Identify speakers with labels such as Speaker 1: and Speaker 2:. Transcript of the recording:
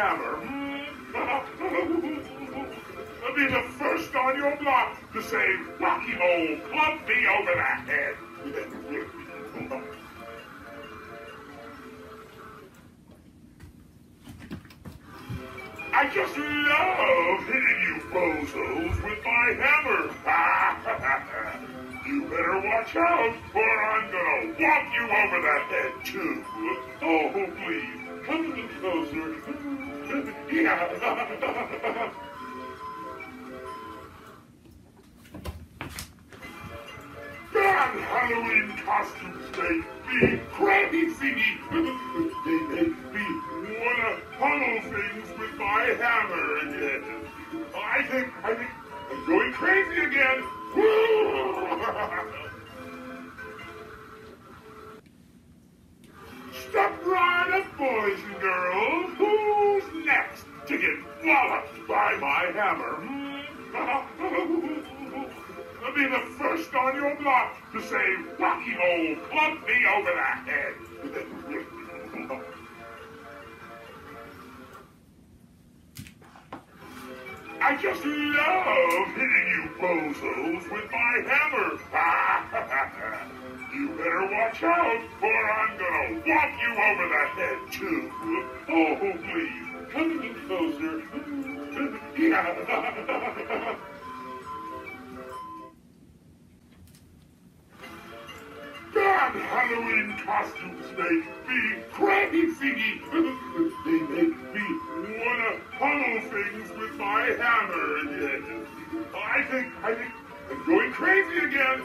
Speaker 1: hammer. I'll be the first on your block to say, Wacky Mole, club me over the head. I just love hitting you bozos with my hammer. you better watch out, or I'm gonna walk you over the head, too. Oh, please, Bad Halloween costumes make me crazy. they make me wanna pummel things with my hammer again. I think, I think I'm going crazy again. Step right up, boys and girls. By my hammer? Hmm? I'll be the first on your block to say, Wacky Mole, club me over the head. I just love hitting you bozos with my hammer. you better watch out, or I'm gonna walk you over the head, too. Oh, please, come little closer. Bad Halloween costumes make me crazy. they make me wanna pummel things with my hammer again. I think, I think I'm going crazy again.